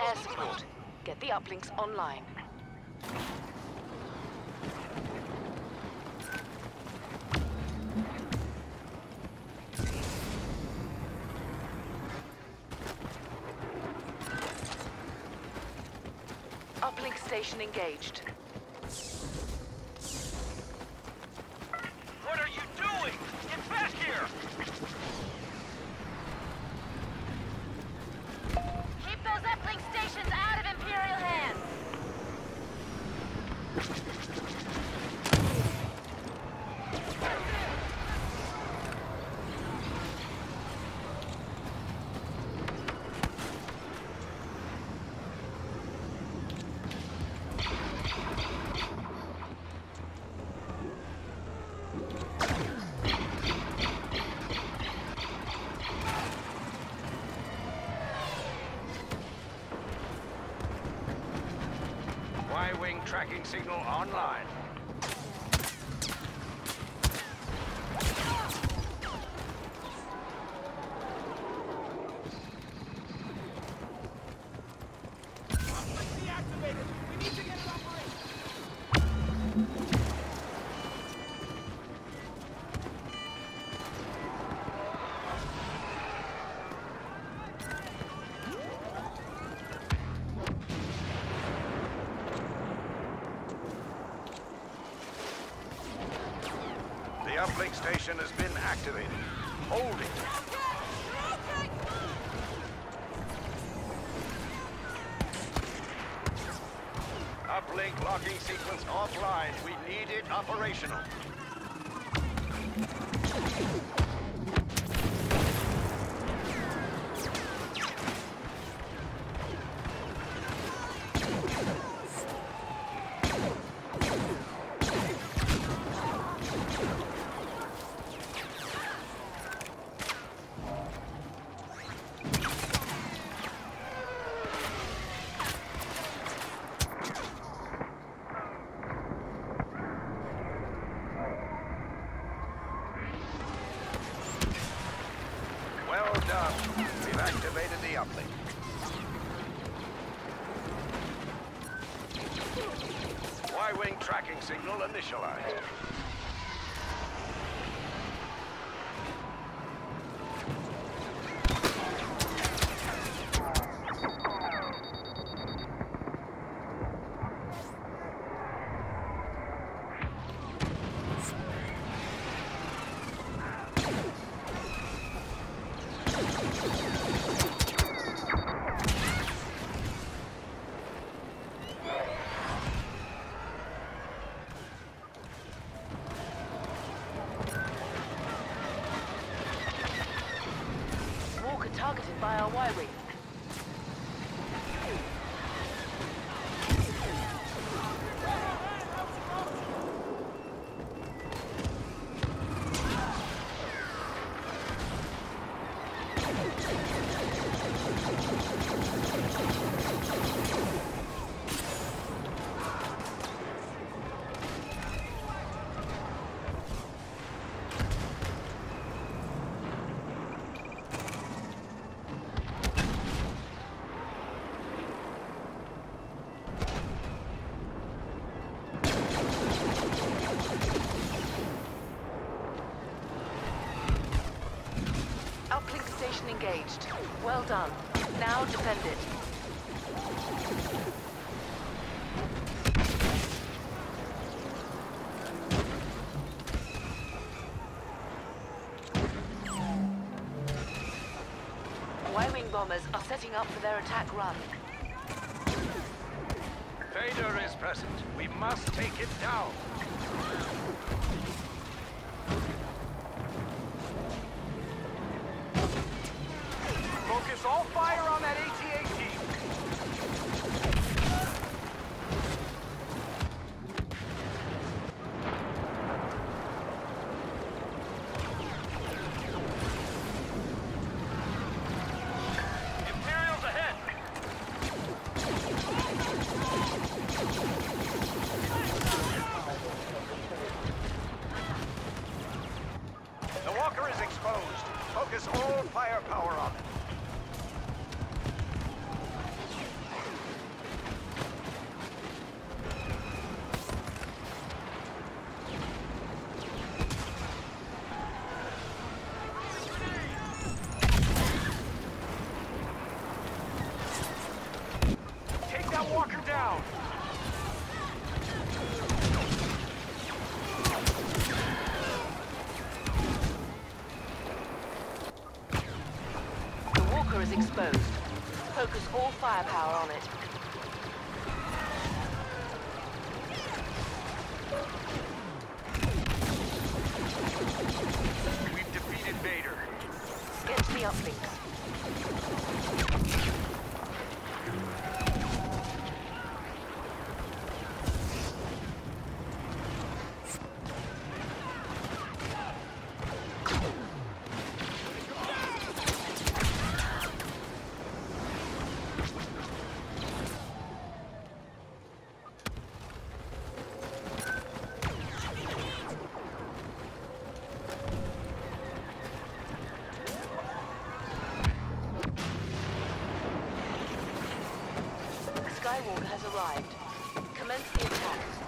air support. Get the uplinks online. Uplink station engaged. Tracking signal online. Uplink station has been activated. Hold it. Uplink locking sequence offline. We need it operational. Well done. We've activated the uplink. Y-wing tracking signal initialized. Engaged. Well done. Now defend it. Y-wing bombers are setting up for their attack run. Vader is present. We must take it down. All fire on that AT-AT. Is exposed. Focus all firepower on it. We've defeated Vader. Get to the uplinks. Skywalker has arrived. Commence the attack.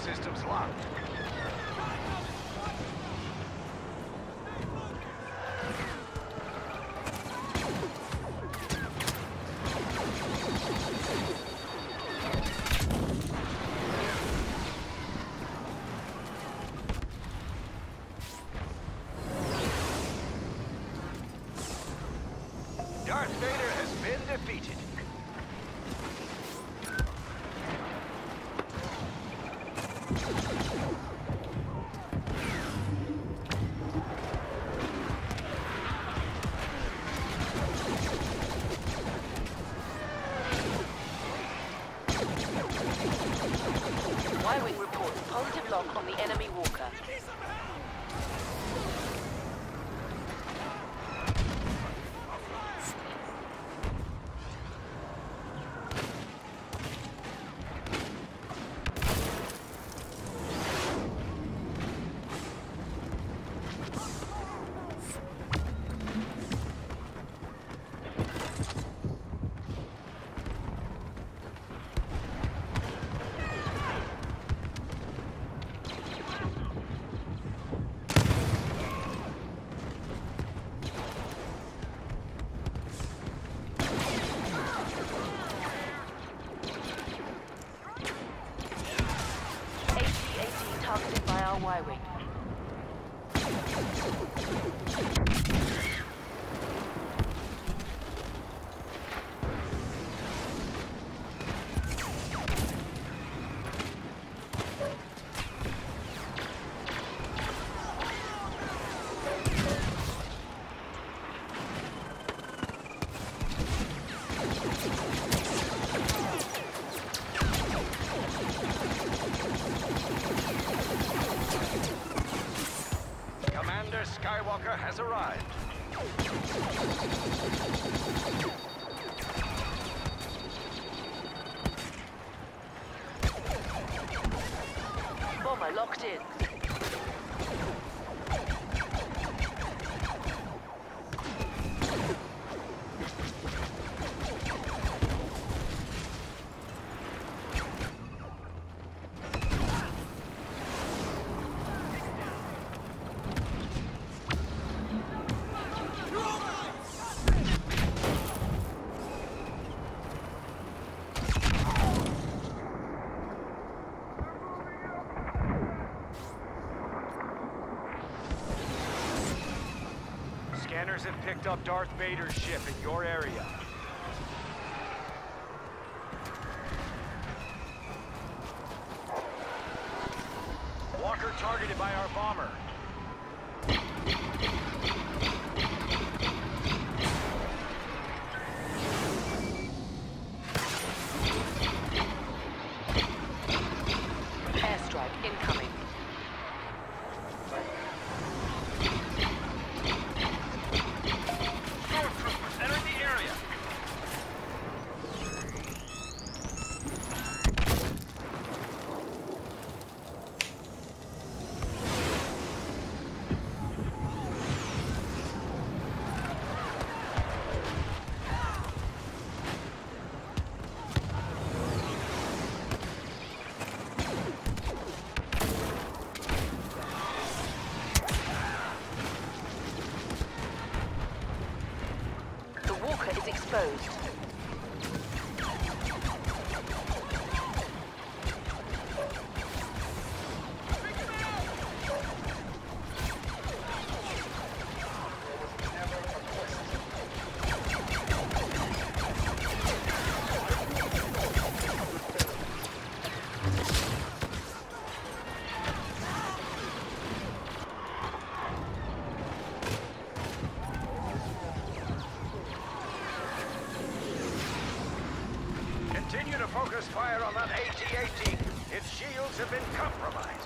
Systems locked. On the enemy Bomber locked in. Up Darth Vader's ship in your area. That AT-AT. Its shields have been compromised.